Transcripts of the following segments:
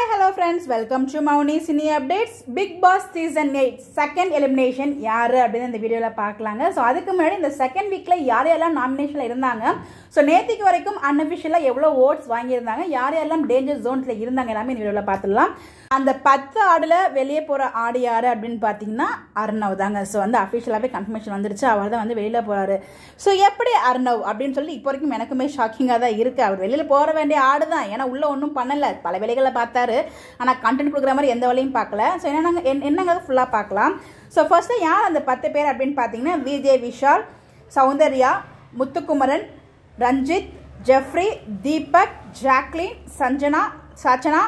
Hi hello friends welcome to Mouni cine updates Bigg Boss season eight second elimination யார் அப்படின்னு இந்த வீடியோவில் பார்க்கலாங்க. ஸோ அதுக்கு முன்னாடி இந்த செகண்ட் வீக்கில் யார் யாரெல்லாம் நாமினேஷனில் இருந்தாங்க? ஸோ நேற்றுக்கு வரைக்கும் அன்அஃபிஷியலாக எவ்வளோ ஓட்ஸ் வாங்கியிருந்தாங்க? யார் யாரெல்லாம் டேஞ்சர் ஜோன்ஸில் இருந்தாங்க? எல்லாமே இந்த வீடியோவில் பார்த்துடலாம். அந்த பத்து ஆடில் வெளியே போகிற ஆடு யார் அப்படின்னு பார்த்தீங்கன்னா அர்ணவ் தாங்க. ஸோ வந்து அஃபிஷியலாகவே கன்ஃபர்மேஷன் வந்துருச்சு. அவர் தான் வந்து வெளியில் போகிறாரு ஸோ எப்படி அர்ணவ் அப்படின்னு சொல்லி இப்போ வரைக்கும் எனக்குமே ஷாக்கிங்காக தான் இருக்குது அவர் வெளியில் போகிற வேண்டிய ஆடு தான் ஏன்னா உள்ளே ஒன்றும் பண்ணலை. பல வேலைகளை பார்த்தாரு. ஆனால் கண்டென்ட் கொடுக்குற மாதிரி எந்த வேலையும் பார்க்கல. ஸோ என்னங்க என்னங்கிறது ஃபுல்லாக பார்க்கலாம். ஸோ ஃபர்ஸ்ட்டு யார் அந்த பத்து பேர் அப்படின்னு பார்த்தீங்கன்னா விஜய் விஷால் சௌந்தர்யா முத்துக்குமரன் ரஞ்சித் ஜெஃப்ரி தீபக் ஜாக்லின் சஞ்சனா சாச்சனா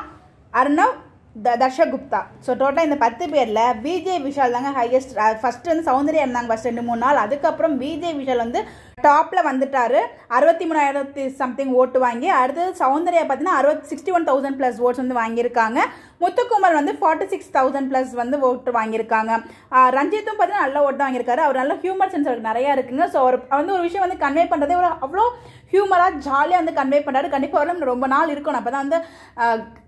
அர்ணவ் த தர்ஷகுப்தா. ஸோ டோட்டலாக இந்த பத்து பேரில் விஜய் விஷால் தாங்க ஹையஸ்ட் ஃபஸ்ட்டு வந்து சௌந்தர்யா இருந்தாங்க ஃபஸ்ட் ரெண்டு மூணு நாள். அதுக்கப்புறம் விஜய் விஷால் வந்து டாப்பில் வந்துட்டார். அறுபத்தி மூணாயிரத்தி சம்திங் ஓட்டு வாங்கி அடுத்தது சௌந்தர்யா பார்த்தீங்கன்னா அறுபத்தி sixty one thousand plus votes வந்து வாங்கியிருக்காங்க. முத்துக்குமார் வந்து ஃபார்ட்டி சிக்ஸ் தௌசண்ட் ப்ளஸ் வந்து ஓட்டு வாங்கியிருக்காங்க. ரஞ்சித்தும் பார்த்தீங்கன்னா நல்ல ஓட்டு வாங்கியிருக்காரு. அவர் நல்ல ஹியூமர் சென்ஸ் அவருக்கு நிறையா இருக்குங்க. ஸோ அவர் வந்து ஒரு விஷயம் வந்து கன்வே பண்ணுறதே ஒரு அவ்வளோ ஹியூமராக ஜாலியாக வந்து கன்வே பண்ணுறாரு கண்டிப்பாக வரலாம் ரொம்ப நாள் இருக்கணும். அப்போ தான் வந்து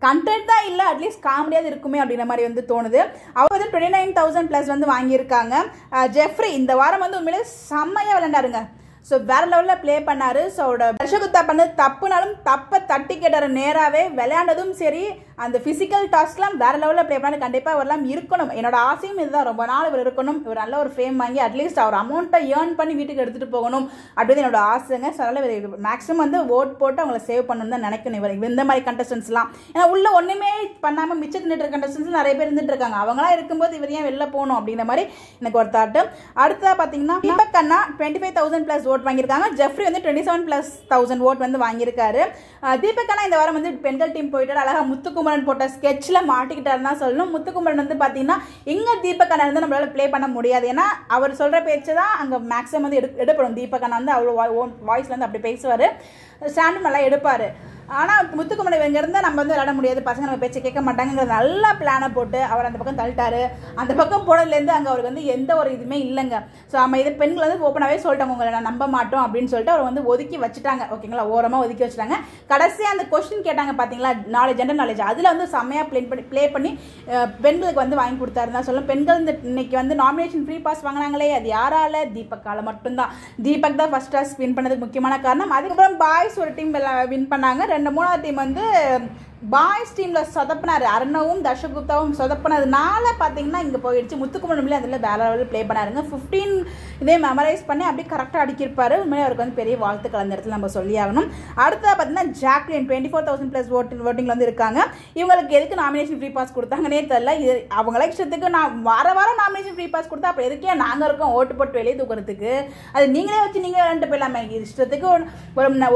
கண்டென்ட் தான் இல்லை அட்லீஸ்ட் காமெடியாக இருக்குமே அப்படின்ற மாதிரி வந்து தோணுது. அவர் வந்து டுவெண்ட்டி நைன் தௌசண்ட் ப்ளஸ் வந்து வாங்கியிருக்காங்க. ஜெஃப்ரி இந்த வாரம் வந்து உண்மையிலே செம்மையாக விளையாண்டாருங்க. ஸோ வேற லெவலில் ப்ளே பண்ணாரு. ஸோ அவரோட தர்ஷகுத்தா பண்ணது தப்புனாலும் தப்பை தட்டி கேட்டார் நேராகவே விளையாண்டதும் சரி அந்த ஃபிசிக்கல் டாஸ்க்லாம் வேற லெவலில் ப்ளே பண்ணாரு கண்டிப்பாக இவரெல்லாம் இருக்கணும். என்னோட ஆசையும் இதுதான். ரொம்ப நாள் இவர் இருக்கணும். இவர் நல்ல ஒரு ஃபேம் வாங்கி அட்லீஸ்ட் அவர் அமௌண்ட்டை ஏர்ன் பண்ணி வீட்டுக்கு எடுத்துகிட்டு போகணும் அப்படின்னு என்னோட ஆசைங்க. ஸோ அதனால் இவர் மேக்ஸிமம் வந்து ஓட் போட்டு அவங்கள சேவ் பண்ணணும் தான் நினைக்கணும் இவர். இந்த மாதிரி கண்டஸ்டன்ஸ்லாம் ஏன்னா உள்ள ஒன்றுமே பண்ணாமல் மிச்சம் நின்று கண்டஸ்டன்ஸ் நிறைய பேர் இருந்துட்டு இருக்காங்க. அவங்களாம் இருக்கும்போது இவர் ஏன் வெளில போகணும் அப்படிங்கிற மாதிரி எனக்கு ஒரு தாட்டு அடுத்ததாக பார்த்தீங்கன்னா தீபக் அண்ணா twenty five thousand plus vote வாங்கியிருக்காங்க. ஜெஃப்ரி வந்து twenty seven plus thousand vote வந்து வாங்கியிருக்காரு. தீபக் அண்ணா இந்த வாரம் வந்து பெண்கள் டீம் போயிட்டு அழகாக முத்துக்குமரன் போட்ட ஸ்கெட்சில் மாட்டிக்கிட்டாருன்னு தான் சொல்லணும். முத்துக்குமரன் வந்து பார்த்தீங்கன்னா எங்கே தீபகண்ணா வந்து நம்மளால் ப்ளே பண்ண முடியாது. ஏன்னா அவர் சொல்கிற பேச்சு தான் அங்கே மேக்ஸிமம் வந்து எடு எடுப்படும். தீபக்கண்ணா வந்து அவ்வளோ வாய்ஸ்லேருந்து வந்து அப்படி பேசுவார். ஸ்டாண்டும் நல்லா எடுப்பார். ஆனால் முத்துக்குமலை வெங்கிருந்தால் நம்ம வந்து விளாட முடியாது. பசங்க நம்ம பேச்சை கேட்க மாட்டாங்கிற நல்ல பிளானை போட்டு அவர் அந்த பக்கம் தள்ளிட்டாரு. அந்த பக்கம் போனதுலேருந்து அங்கே அவருக்கு வந்து எந்த ஒரு இதுவுமே இல்லைங்க. ஸோ நம்ம இது பெண்கள் வந்து ஓப்பனாகவே சொல்லிட்டாங்க. உங்களை நான் நம்ப மாட்டோம் அப்படின்னு சொல்லிட்டு அவர் வந்து ஒதுக்கி வச்சுட்டாங்க. ஓகேங்களா ஓரமாக ஒதுக்கி வச்சுட்டாங்க. கடைசியாக அந்த கொஸ்டின் கேட்டாங்க பார்த்தீங்களா நாலேஜ் ஜெண்டர் நாலேஜ் அதில் வந்து செம்மையாக ப்ளே பண்ணி ப்ளே பண்ணி பெண்களுக்கு வந்து வாங்கி கொடுத்தாரு தான் சொல்லும் பெண்கள் இந்த இன்னைக்கு வந்து நாமினேஷன் ஃப்ரீ பாஸ் வாங்கினாங்களே. அது யாரால? தீபக்கால மட்டும்தான். தீபக் தான் ஃபஸ்ட்டாக ஸ்பின் வின் பண்ணதுக்கு முக்கியமான காரணம். அதுக்கப்புறம் பாய்ஸ் ஒரு டீம் வின் பண்ணாங்க. ரெண்டு மூணாவது டீம் வந்து பாய்ஸ் டீமில் சொதப்பினார். அருணவும் தர்ஷகுப்தாவும் சொதப்பினதுனால பார்த்தீங்கன்னா இங்கே போயிடுச்சு. முத்துக்குமணமில் அதில் வேற லெவலில் ப்ளே பண்ணாருங்க. ஃபிஃப்டீன் இதே மெமரைஸ் பண்ணி அப்படியே கரெக்டாக அடிக்கிருப்பார். உண்மையாக அவருக்கு வந்து பெரிய வாழ்த்துக்கள் அந்த இடத்துல நம்ம சொல்லி ஆகணும் அடுத்ததாக பார்த்தீங்கன்னா Jacqueline twenty four thousand plus voting ஓட்டிங்கில் வந்து இருக்காங்க. இவங்களுக்கு எதுக்கு நாமினேஷன் ஃப்ரீ பாஸ் கொடுத்தாங்கன்னே தெரில இது அவங்க இஷ்டத்துக்கு நான் வார வாரம் நாமினேஷன் ஃப்ரீ பாஸ் கொடுத்தா அப்போ எதுக்கே நாங்கள் இருக்கோம்? ஓட்டு போட்டு வெளியே தூக்குறதுக்கு. அது நீங்களே வச்சு நீங்கள் விளாண்டு போயிடலாமே. இஷ்டத்துக்கு ஒரு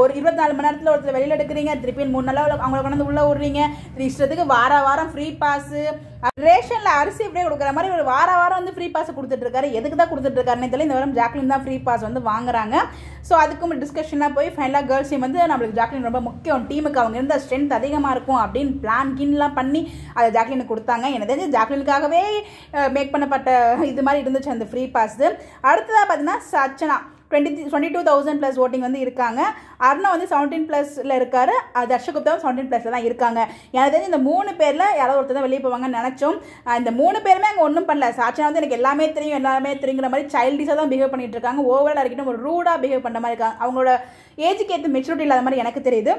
ஒரு இருபத்தி நாலு மணி நேரத்தில் ஒருத்தர் வெளியில் எடுக்கிறீங்க. திருப்பி மூணு நாளாக அவங்களை கொண்டு உள்ள விடுறீங்க இஷ்டத்துக்கு வார வாரம் ஃப்ரீ பாஸு ரேஷனில் அரிசி இப்படியே கொடுக்குற மாதிரி ஒரு வார வாரம் வந்து ஃப்ரீ பாஸ் கொடுத்துட்டு இருக்காரு. எதுக்கு தான் கொடுத்துட்டு இருக்காருன்னு தெரியல. இந்த வாரம் ஜாக்லின் தான் ஃப்ரீ பாஸ் வந்து வாங்குறாங்க. ஸோ அதுக்கும் டிஸ்கஷனாக போய் ஃபைனலாக கேர்ள்ஸ் டீம் வந்து நம்மளுக்கு ஜாக்லின் ரொம்ப முக்கியம். டீமுக்கு அவங்க இருந்த ஸ்ட்ரென்த் அதிகமாக இருக்கும் அப்படின்னு பிளான் கின்லாம் பண்ணி அதை ஜாக்லினுக்கு கொடுத்தாங்க. எனக்கு தெரிஞ்சு ஜாக்லினுக்காகவே மேக் பண்ணப்பட்ட இது மாதிரி இருந்துச்சு அந்த ஃப்ரீ பாஸ் அடுத்ததாக பார்த்தீங்கன்னா Sachana. Twenty twenty two thousand plus voting வந்து இருக்காங்க. அருணா வந்து செவன்டீன் ப்ளஸில் இருக்காரு. தர்ஷகுப்தாவும் செவன்டீன் ப்ளஸில் தான் இருக்காங்க. எனக்கு தெரிஞ்சு இந்த மூணு பேரில் யாராவது ஒருத்தர் தான் வெளியே போவாங்கன்னு நினச்சோம். இந்த மூணு பேருமே அங்கே ஒன்றும் பண்ணல. சாட்சியா வந்து எனக்கு எல்லாமே தெரியும் எல்லாமே தெரியுங்கிற மாதிரி சைல்டிஷாக தான் பிஹேவ் பண்ணிட்டு இருக்காங்க. ஓவரால் இருக்கட்டும் ஒரு ரூடாக பிஹேவ் பண்ணுற மாதிரி இருக்காங்க. அவங்களோட ஏஜுக்கு ஏற்ற மெச்சூரிட்டி இல்லாத மாதிரி எனக்கு தெரியுது.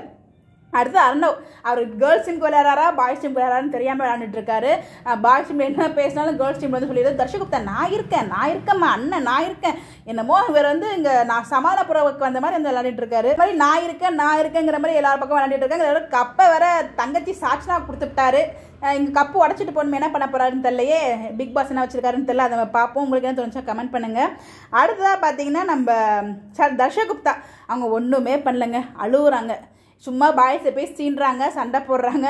அடுத்து அர்ணவ் அவர் கேர்ள்ஸ் டீமுக்கு விளையாடுறாரா பாய்ஸ் டீமுக்கு விளையாடுறான்னு தெரியாமல் விளையாண்டுட்டு இருக்காரு பாய்ஸ் டீம் என்ன பேசினாலும் கேர்ள்ஸ் டீம் வந்து சொல்லிடுது தர்ஷகுப்தா நான் இருக்கேன் நான் இருக்கேம்மா அண்ணன் நான் இருக்கேன். என்னமோ இவர் வந்து இங்கே நான் சமாதானப்புறவுக்கு வந்த மாதிரி வந்து விளையாடிட்டு இருக்காரு மாதிரி நான் இருக்கேன் நான் இருக்கேங்கிற மாதிரி எல்லா பக்கம் விளையாடிட்டு இருக்காங்க கப்பை வர தங்கச்சி சாட்சினா கொடுத்துட்டாரு. இங்கே கப்பு உடச்சிட்டு போகணும் என்ன பண்ண போகிறாருன்னு தெரியலையே. பிக் பாஸ் என்ன வச்சுருக்காருன்னு தெரியல அதை பார்ப்போம். உங்களுக்கு என்ன தோணுச்சா கமெண்ட் பண்ணுங்கள் அடுத்ததாக பார்த்தீங்கன்னா நம்ம சார் தர்ஷகுப்தா. அவங்க ஒன்றுமே பண்ணலங்க அழுகுறாங்க. சும்மா பாய்ஸை போய் சீன்றாங்க சண்டை போடுறாங்க.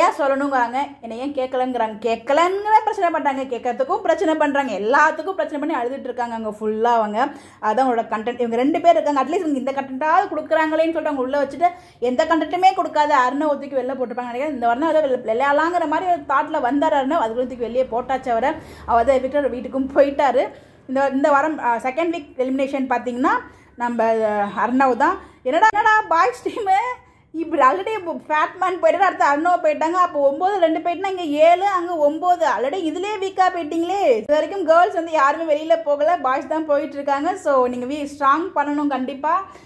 ஏன் சொல்லணுங்கிறாங்க என்னை ஏன் கேட்கலங்கிறாங்க. கேட்கலங்கிற பிரச்சனை பண்ணுறாங்க கேட்கறதுக்கும் பிரச்சனை பண்ணுறாங்க எல்லாத்துக்கும் பிரச்சனை பண்ணி அழுதுட்டு இருக்காங்க அங்கே ஃபுல்லாக அவங்க. அதான் அவங்களோட கண்டென்ட் இவங்க ரெண்டு பேர் இருக்காங்க. அட்லீஸ்ட் இவங்க இந்த கண்டென்ட்டாவது கொடுக்குறாங்களேன்னு சொல்லிட்டு அவங்க உள்ளே வச்சுட்டு எந்த கண்டென்ட்டுமே கொடுக்காத அருணை ஒத்துக்கி வெளில போட்டுருப்பாங்க. நினைக்கிறேன் இந்த வாரம் அதை விளையாடலாங்கிற மாதிரி ஒரு தாட்டில் வந்தார் அருணை. அதுக்குள்ள தூக்கி வெளியே போட்டாச்சு அவரை. அவர் தான் விட்டு வீட்டுக்கும் போயிட்டாரு. இந்த இந்த வாரம் செகண்ட் வீக் எலிமினேஷன் பார்த்தீங்கன்னா நம்ம அர்ணவ் தான் என்னடா என்னடா boys team already already Fatman போயிட்டு அடுத்து அண்ணோ போயிட்டாங்க. அப்போ ஒம்பது ரெண்டு போயிட்டுனா இங்கே ஏழு அங்கே ஒம்பது. ஆல்ரெடி இதுலேயே வீக்காக போயிட்டீங்களே. இது வரைக்கும் கேர்ள்ஸ் வந்து யாருமே வெளியில் போகலை. பாய்ஸ் தான் போயிட்டு இருக்காங்க ஸோ நீங்கள் வீ ஸ்ட்ராங் பண்ணணும் கண்டிப்பாக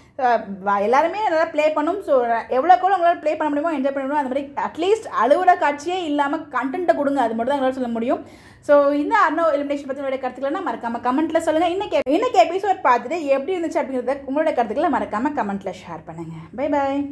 எல்லாருமே நல்லா ப்ளே பண்ணும். ஸோ எவ்வளோ கூட உங்களால் ப்ளே பண்ண முடியுமோ என்ஜாய் பண்ண முடியுமோ அந்த மாதிரி அட்லீஸ்ட் அழுவுற காட்சியே இல்லாமல் கண்டென்ட்டை கொடுங்க. அது மட்டும் தான் எங்களால் சொல்ல முடியும். ஸோ இந்த அர்ணோ எலிமினேஷன் பற்றி உங்களுடைய கருத்துக்கள்னா மறக்காம கமெண்ட்டில் சொல்லுங்கள் இன்னைக்கு இன்னைக்கு எபிசோட் பார்த்துட்டு எப்படி இருந்துச்சு அப்படிங்கிறத உங்களோட கருத்துக்களை மறக்காம கமெண்ட்டில் ஷேர் பண்ணுங்கள் பை பாய்